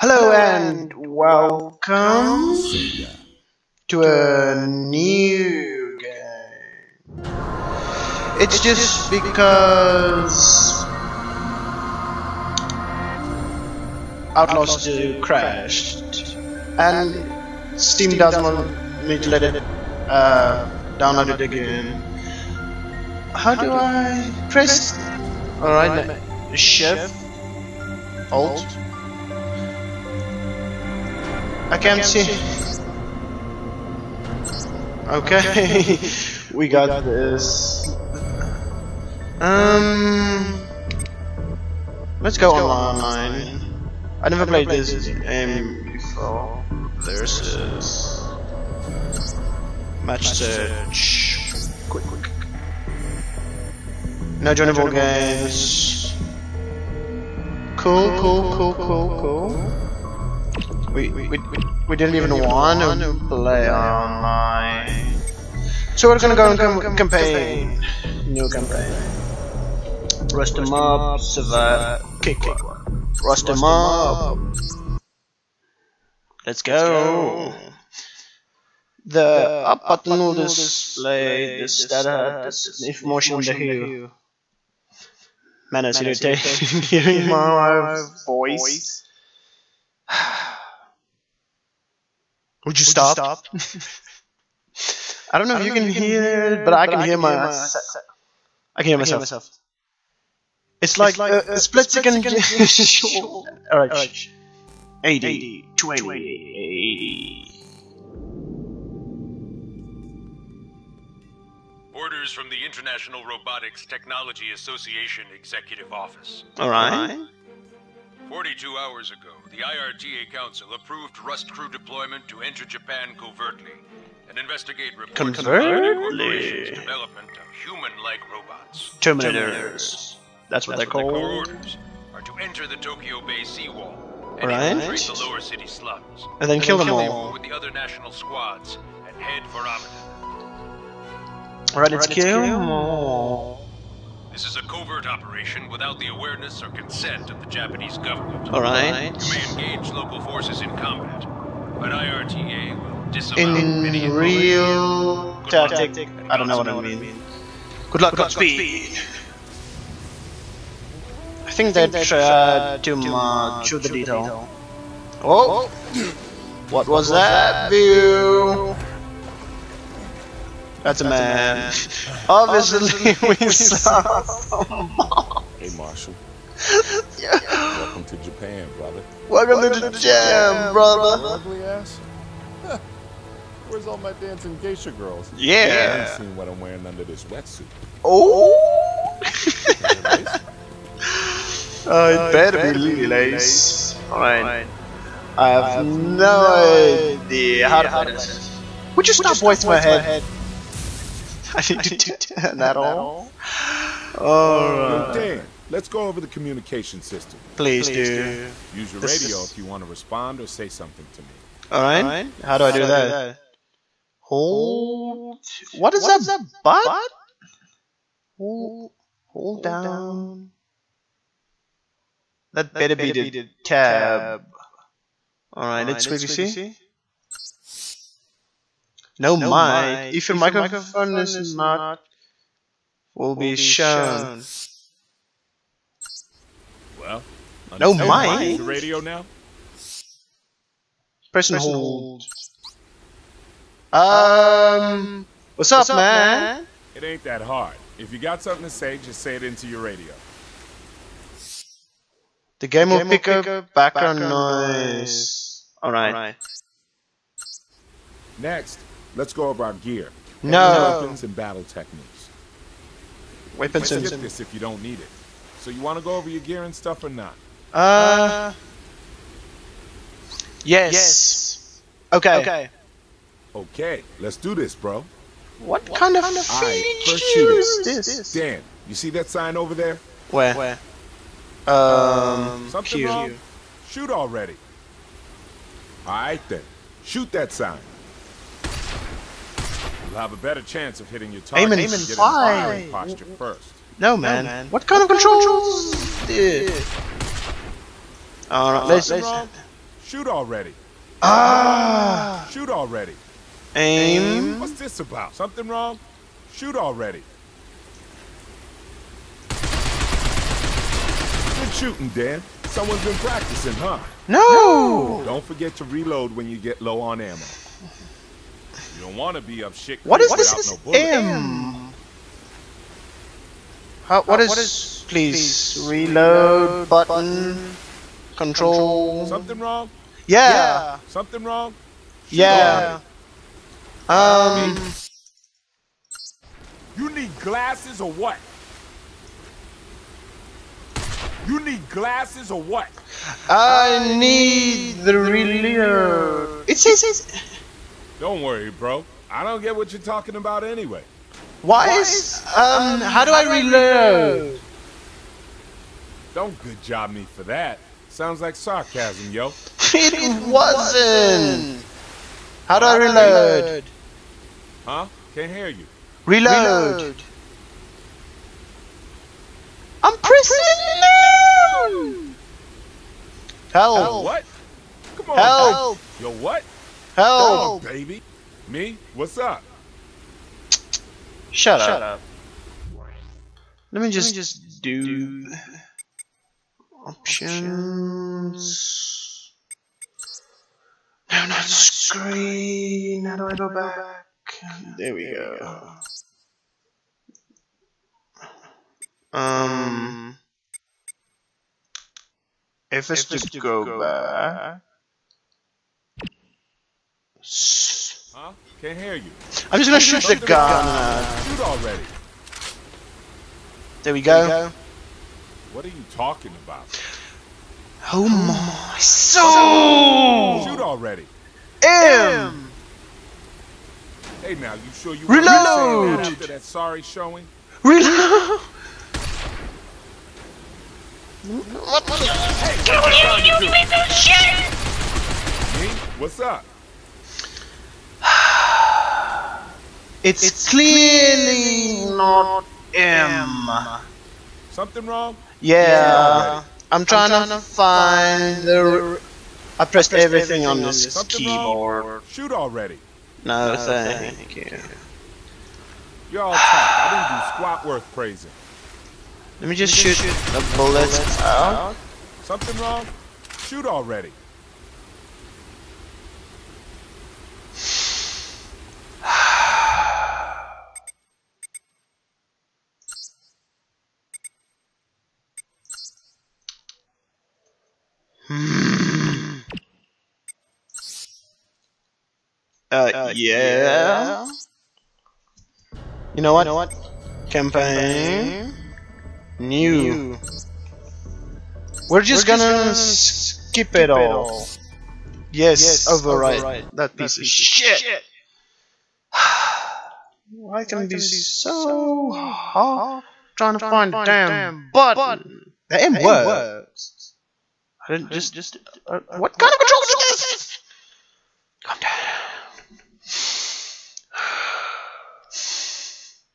Hello and welcome to a new game. It's just because Outlast 2 crashed and Steam doesn't want me to let it uh, download it again. How do I press? Alright, Shift, Alt. I can't see. Okay, we got this. Um, let's go online. I never played this game before. There's this match search. Quick, quick. No joinable games. Cool, cool, cool, cool, cool. We, we, we, we didn't even want to play online. So we're gonna go and com campaign. New campaign. Rust them up, survive, kick kick. Rust them up. Let's go. The up button will display the status information on the hue. Man, it's irritating hearing my voice. Would you stop? stop? I don't know if you can hear it, but I can hear my. I can hear myself. It's like like a uh, split second. Alright. 80, 20, Orders from the International Robotics Technology Association Executive Office. Alright. 42 hours ago, the IRTA Council approved Rust Crew deployment to enter Japan covertly and investigate reports Covertly? of the corporation's development of human-like robots. Terminators. That's what they're Their core called. orders are to enter the Tokyo Bay seawall and Alright. infiltrate the lower city slums. And then kill them Rendezvous all. with the other national squads and head for Amada. Alright, let's kill them all. This is a covert operation without the awareness or consent of the Japanese government. Alright. You may engage local forces in combat, but IRTA will disavow any In involvement. real Good tactic. luck. I don't know what I mean. Good luck, Godspeed. I think they tried too much with the detail. Oh! What was that view? That's a man. Obviously, we saw. Hey, Marshall. Yeah. Welcome to Japan, brother. Welcome to the jam, brother. Ugly ass. Where's all my dancing geisha girls? I Yeah. haven't seen what I'm wearing under this wetsuit. Oh! Nice. Oh, oh, it better be Lily Lace. Alright. I have no idea how to play this. Would you stop wasting my head? I didn't do that at all. Alright. Dan, let's go over the communication system. Please do. Use your This radio is- if you want to respond or say something to me. Alright. How do I do that? Hold. What is that? Butt? Hold. Hold down. That better be the tab. Alright, let's quickly see. No mic. If your microphone is not, will be shown. Well, No understand mic? The radio now? Press and hold. Um, what's up, man? It ain't that hard. If you got something to say, just say it into your radio. The game will pick up background noise. Alright. Next, let's go over our gear. No. Weapons and battle techniques. Weapons Skip and. this if you don't need it. So you want to go over your gear and stuff or not? Uh. Yes. Yes. Okay. Okay. Okay, let's do this, bro. What kind of Alright, feature first shooter. is this? Dan, you see that sign over there? Where? Where? Um. Something Q. wrong? Shoot already. Alright then, shoot that sign. You'll have a better chance of hitting your target Aim and if you get in firing posture first. No man. What kind of controls? is this? Alright, let's. Something wrong? Shoot already. Ah! Shoot already. Aim. What's this about? Something wrong? Shoot already. Good shooting, Dan. Someone's been practicing, huh? No! Don't forget to reload when you get low on ammo. You don't want to be up shit What is this? without this no bullets. M? How, what is, please, reload button, control. Something wrong? Yeah. Something wrong? Yeah. Um. You need glasses or what? You need glasses or what? I need the reload. It says. Don't worry, bro. I don't get what you're talking about anyway. Why is um? How do I reload? Don't good job me for that. Sounds like sarcasm, yo. It wasn't. How do I reload? Huh? Can't hear you. Reload. I'm pressing reload. Help! What? Come on. Help! Yo, what? Help! Oh, baby. Me? What's up? Shut, up. Shut up. Up. Let me just, just do options. No, not screen. How do I go back? There we go. Um, if it's to go back. Huh? Can't hear you. I'm just gonna shoot the gun. uh, Shoot already. There we go. What are you talking about? Oh my soul! Shoot already. M. Hey, now, you sure you Reload! want to say that after that sorry showing? Reload. Me? What's up? It's, clearly not M. Something wrong? Yeah, I'm trying, to find the. I pressed everything on this Something wrong? keyboard. Shoot already. No, thank you. You're all talk. I didn't do squat worth praising. Let me just shoot the bullets out. Something wrong? Shoot already. Uh, yeah. You know what? You know what? Campaign. New. We're just gonna, skip it all. Yes, override, that piece, of shit. Why can it be so hard trying to find the damn button? The M works. I didn't just just. Uh, what kind of control is this? Calm down.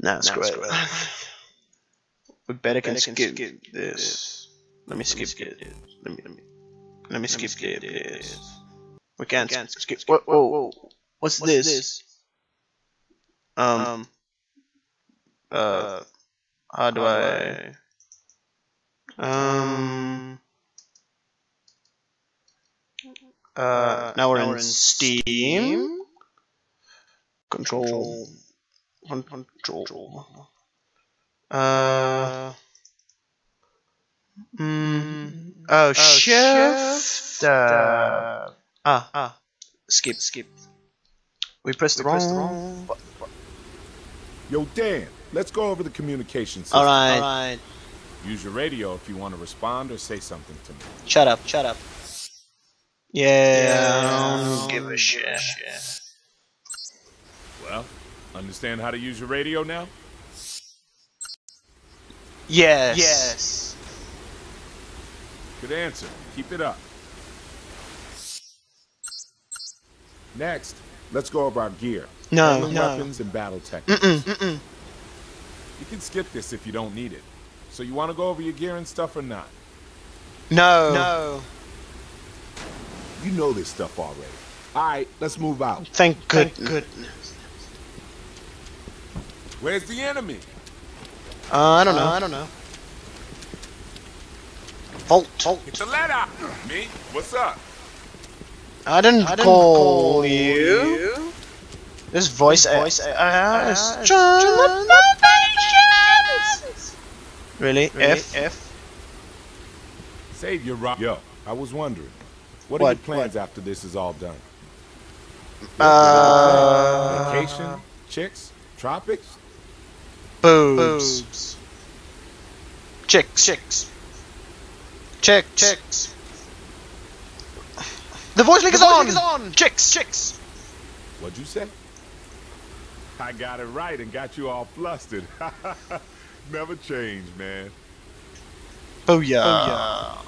No, screw it. We better can skip this. Let me skip it. Let me let me let me skip this. We can't skip. Whoa, whoa, whoa. What's this? Um. Uh. How do I? Um. Uh. Now we're in Steam. Control. Control. Uh. Mm, oh, shift. Uh, ah, ah. Skip, skip. We pressed the wrong. button. Yo, Dan, let's go over the communication system. All right. All right. Use your radio if you want to respond or say something to me. Shut up. Shut up. Yeah, I don't give a shit. Well, understand how to use your radio now? Yes. Yes. Good answer. Keep it up. Next, let's go over our gear. No, Handling no. weapons and battle techniques. Mm-mm, mm-mm. You can skip this if you don't need it. So you want to go over your gear and stuff or not? No. No. You know this stuff already. Alright, let's move out. Thank goodness. Where's the enemy? Uh, I don't know. I don't know. Vault. Vault. It's a letter! Me? What's up? I didn't, I didn't call, call you. This voice, voice uh, uh, is is John Really? Really? F? F? Save your rock. Yo, I was wondering. What, What? are your plans after this is all done? Uh, Vacation? Chicks? Tropics? Boobs. Boobs. Chicks. Chicks. Chicks. Chicks. The voice link The is voice on. link is on. Chicks. Chicks. What'd you say? I got it right and got you all flustered. Never change, man. Oh, Booyah. Booyah. Oh,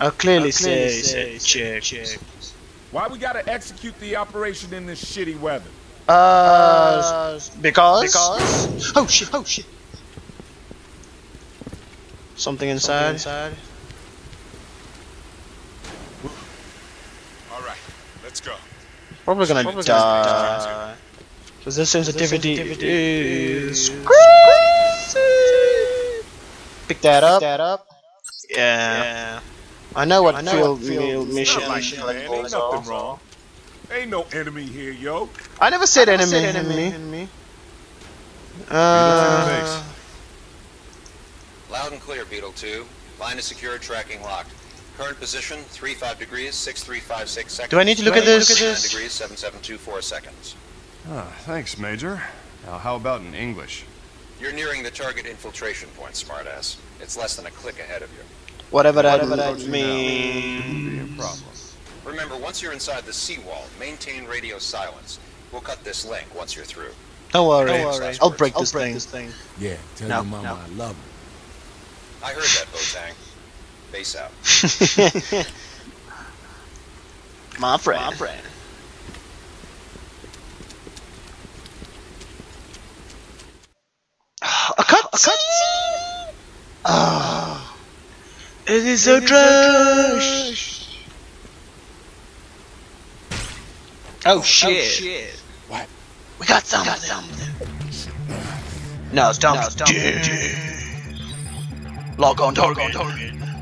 I'll clearly, I say, clearly say, say chick. chick. Why we gotta execute the operation in this shitty weather? Uh, because? because? Oh shit, oh shit. Something inside. inside. All right, let's go. Probably gonna Probably die. Because the sensitivity, sensitivity is is crazy. Pick that up. that up. Yeah. Yeah. I know what I know field what field meal mission Not like mission you. Ain't nothing wrong. Ain't no enemy here, yo. I never said Never enemy. said enemy. enemy. Uh, Loud and clear, Beetle 2. Line is secure, tracking locked. Current position, 35 degrees, 6356 seconds. Do I need to look at 29 this? degrees, 7724 seconds. Ah, thanks, Major. Now, how about in English? You're nearing the target infiltration point, smartass. It's less than a click ahead of you. whatever that, Whatever that Shouldn't be a means. problem. Remember, once you're inside the seawall, maintain radio silence. We'll cut this link once you're through. Don't worry. Don't worry. I'll break I'll this break thing. this thing. Yeah, tell No, your mama no. I love her. I heard that, Boateng. Base out. My friend. My friend. A cutscene. Ah, it is so trash. Oh shit. shit. We got something. Now it's time for dig. Lock on target.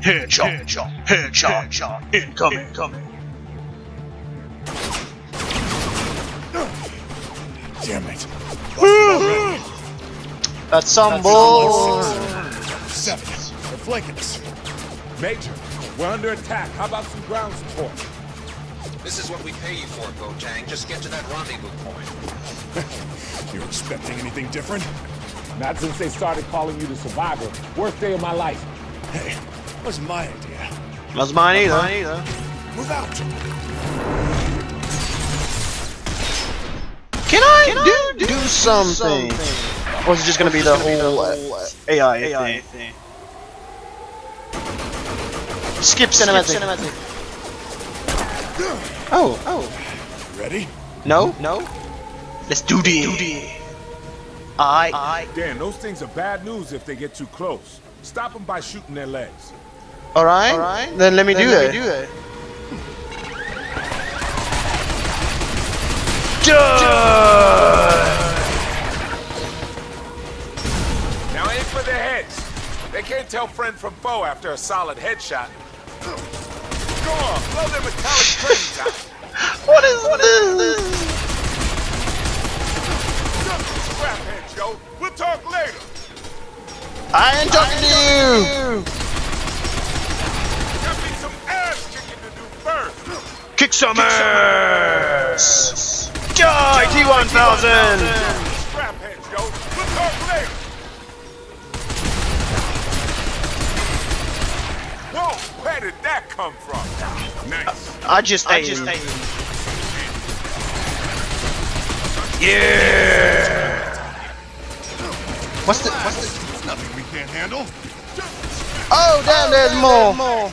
Headshot. Headshot. Headshot. Headshot. Incoming. Incoming. Damn it. That's some bull. Seven. They're flanking us. Major, we're under attack. How about some ground support? This is what we pay you for, Boateng. Just get to that rendezvous point. You're expecting anything different? Not since they started calling you the survivor. Worst day of my life. Hey, wasn't my idea. That's mine either. Move out. Can I, do, do, something? Or is it just gonna be the whole uh, AI, AI thing? Skip cinematic. Oh, oh. Ready? No? No? Let's do this. I. I. Dan, those things are bad news if they get too close. Stop them by shooting their legs. Alright. Alright. Then let me Then do let that. me do that. Now aim for their heads. They can't tell friend from foe after a solid headshot. Go on, blow their metallic brains out. What is this? Scrap heads, yo. We'll talk later. I ain't talking to you. Got me some ass kicking to do first. Kick some ass. Die T1000. Where did that come from? Nice. I just I just ate. Yeah. What's the? What's the? Nothing we can't handle. Oh damn! There's more. More.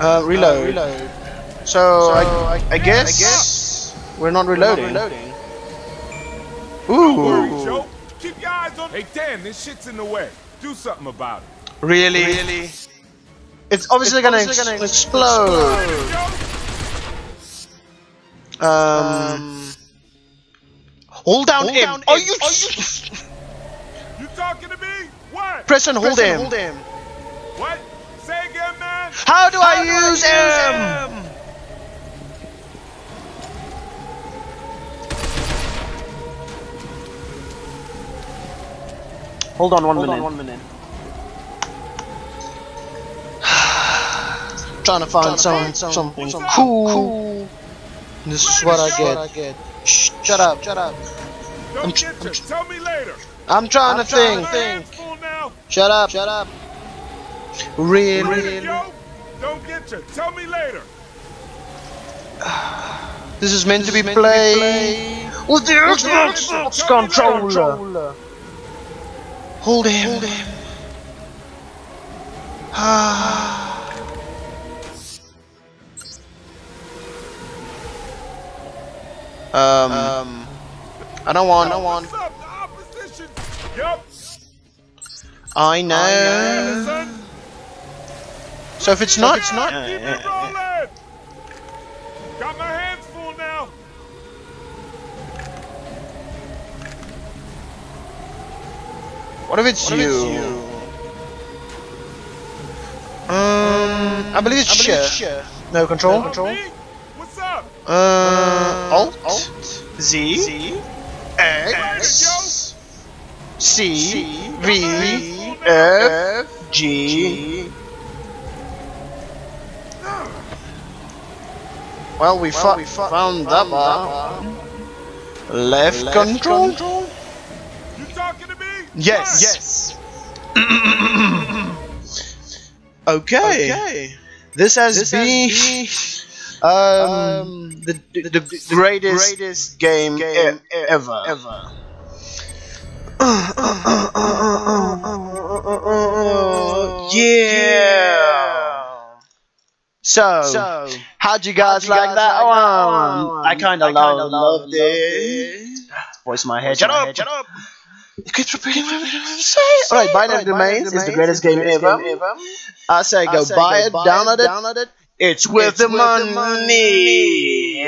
Uh, reload. reload. So, So, I, I, I guess, guess we're not reloading. We're not reloading. reloading. Don't worry, Ooh. Joe. Keep your eyes on. Hey, Dan, this shit's in the way. Do something about it. Really? Really? It's obviously gonna, ex- explode. Later, Joe. Um. Hold down him. down Are him. you? Are You talking to me? What? Press and hold Press him. and hold him. What? Say again, man. How do I How do I use use Hold on one Hold minute. on one minute. Trying to find Trying to some, find some- something What's up? cool. Cool. This is what I get. What get. Shh, shut up. Shut up. Don't I'm get tr- you. Tell me later. I'm trying I'm to trying think. My hands full now. Shut up. Shut up. Really? Later, Joe. Don't get you. Tell me later. This is meant to be meant to be played played with the Xbox Xbox controller. controller. Hold him. Hold him. Ah. um, I don't want. I don't want. What's up? The opposition. Yup. I know. Anderson. So if it's not, it's not. Keep it rolling. What if it's What if you? it's you? Um, I believe it's I believe it's share. No control. Oh, me? What's up? Uh, Alt, Alt, Z, Z, X, C, C, V, F, G. Well, we, Well, we fo- found that found bar. Left, Left control. control. You talking to me? Yes. Yes. Okay. Okay. This has This been has um, um, the, the, the greatest, greatest game, game e- ever. ever. yeah. So, So, how'd you guys how'd you like guys that like that one? one? I kind of loved, loved- loved loved it. Voice my head. Shut up! Shut up. Head, Shut shut up. Alright, Binary Domains is the greatest game ever. I say go buy it, download it. it. It's worth It's the money.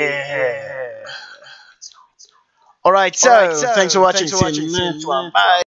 Alright, so, thanks for watching. thanks for watching. See you Bye.